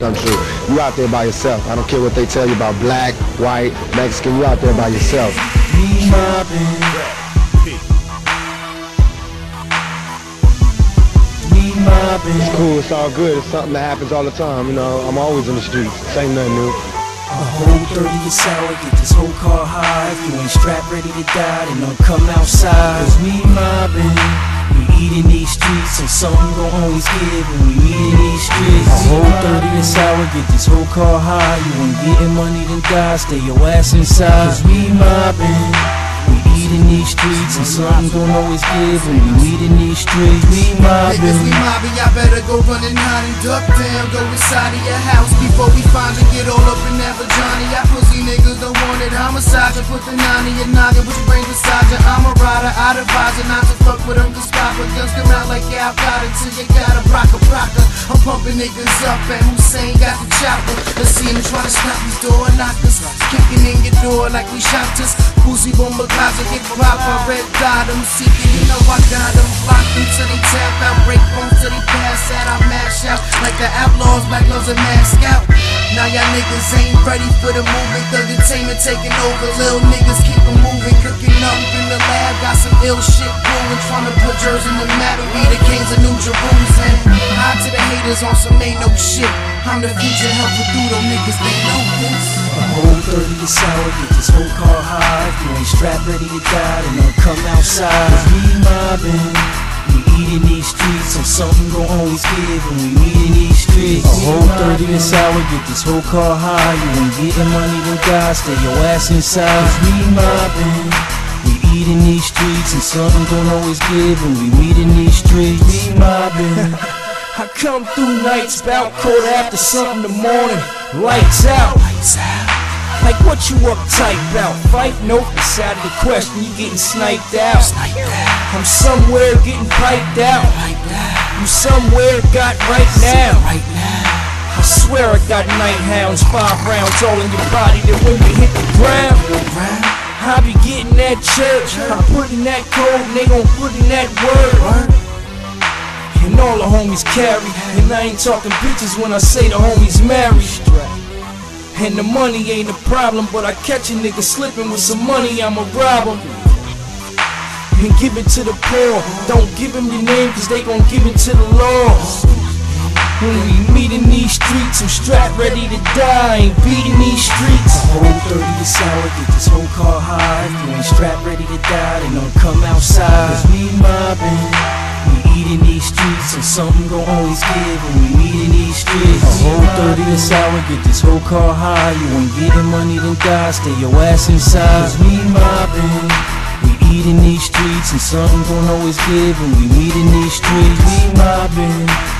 come true. You out there by yourself. I don't care what they tell you about black, white, Mexican. You out there by yourself. It's cool. It's all good. It's something that happens all the time. You know, I'm always in the streets. Same nothing new. A whole 30 is sour, get this whole car high. If you ain't strapped, ready to die, then don't come outside. Cause me mobbing, in these streets, and something gon' always give when we meet in these streets. A whole 30 is sour, get this whole car high. You ain't getting money, then die, stay your ass inside. Cause we mobbing. We eat in these streets and something gon' always give when we meet in these streets. We Niggas, we mobbing. mobbing, y'all better go run and hide and duck down. Go inside of your house before we find you. Get all up in that vagina. Y'all pussy niggas don't want it. Homicide, you put the nine in your noggin. With your brains beside you. I'm a rider, I'd advise you not to fuck with them. Cause pop guns come out like Al Qaeda till you got a rocker rocker. I'm pumping niggas up and Hussein got the chopper. Let's see him try to stop these door knockers. Kicking in your door like we shot us. Pussy bomba closet, get proper red dot. I'm seeking, you know I got them. Lock them till they tap out. Break bones till they pass out. I mash out like the outlaws, black gloves and mask out. Now y'all niggas ain't ready for the movement. The entertainment taking over. Little niggas keep 'em moving. To on some ain't no shit. I'm the future helping through them niggas. They know this. A whole 30 is sour, get this whole car high. If you ain't strapped, ready to die, then don't come outside. Cause we mobbing, we eat in these streets, and something gon' always give when we meet in these streets. A whole 30 is sour, get this whole car high. You ain't getting money, then die, stay your ass inside. Cause we mobbing. We eat in these streets and something gon' always give when we meet in these streets. We mobbing. I come through nights about quarter after something in the morning. Lights out. Lights out. Like what you uptight about? Fight? Nope, it's out of the question. You getting sniped out. Sniped out. I'm somewhere getting piped out. You somewhere got right now. Right now. I swear I got night hounds, five rounds all in your body. Then when you hit the ground, I be getting that church. I'm putting that code, and they gon' put in that word. And all the homies carry. And I ain't talking bitches when I say the homies married. And the money ain't a problem, but I catch a nigga slipping with some money, I'ma rob him. And give it to the poor. Don't give him your name, cause they gon' give it to the law. When we meet in these streets, I'm strapped ready to die. Ain't beating these streets. A whole 30 is sour, get this whole car high. If you ain't strapped ready to die, then don't come outside. Cause we mobbing. And something gon' always give when we meet in these streets. A whole 30 this hour, get this whole car high. You ain't getting money, then die. Stay your ass inside. Cause we mobbing. We eat in these streets, and something gon' always give when we meet in these streets. We mobbing.